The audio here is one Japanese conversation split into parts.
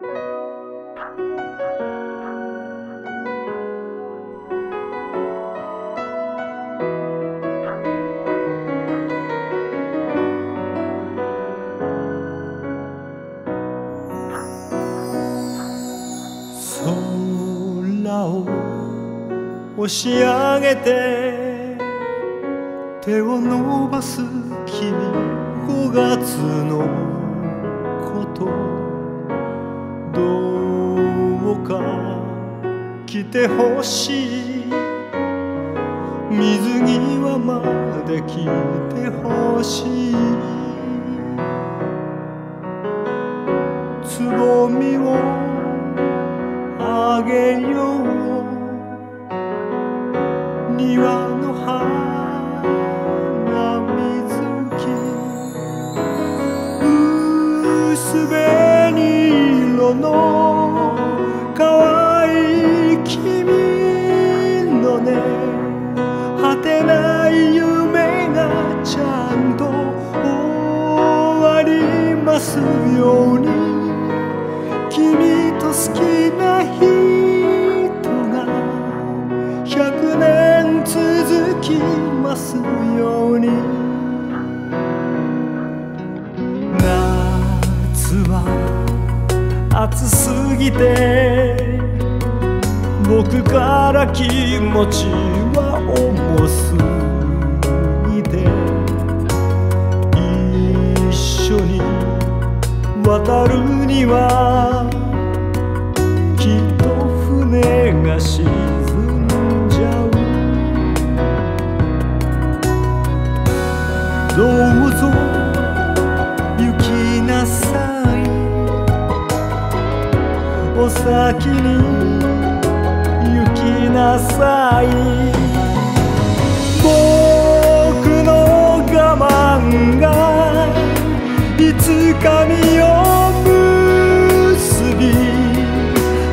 押し上げて手を伸ばす君5月のこと。どうか来てほしい。水際まで来てほしい。つぼみをあげよう。色の可愛い君のね果てない夢がちゃんと終わりますように。君と好きな人が100年続きますように。暑すぎて僕から気持ちは重すぎて一緒に渡るにはきっと船が沈む先に行きなさい。僕の我慢がいつか実を結び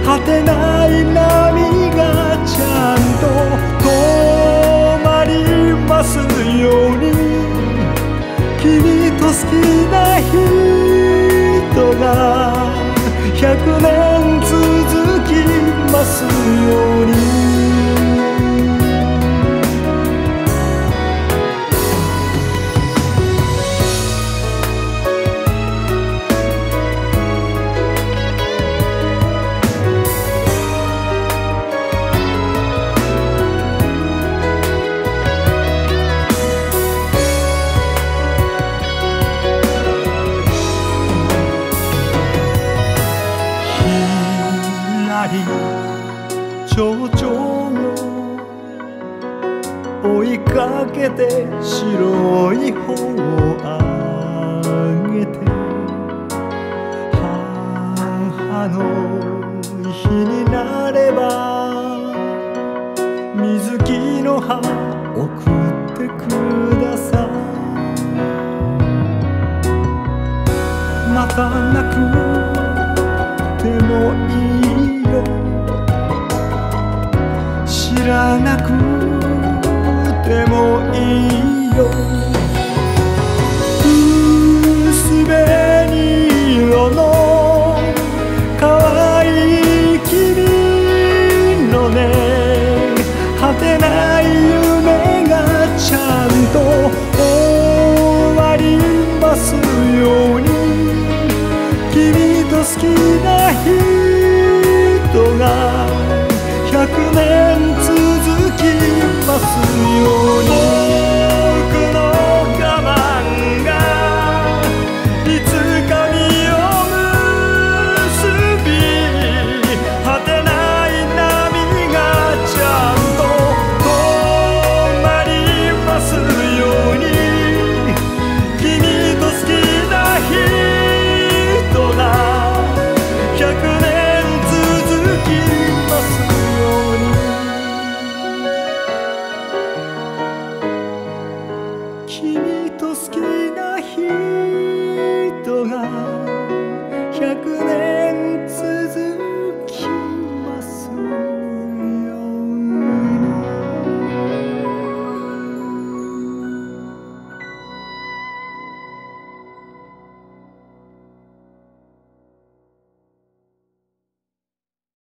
果てない波がちゃんと止まりますように。君と好きな人が100年蝶々を追いかけて白い方をあげて母の日になれば水木の葉送ってください。また泣くてもいいらなくてもいいよ。薄紅色の可愛い君のね。果てない夢がちゃんと終わりますように。君と好きな人100年。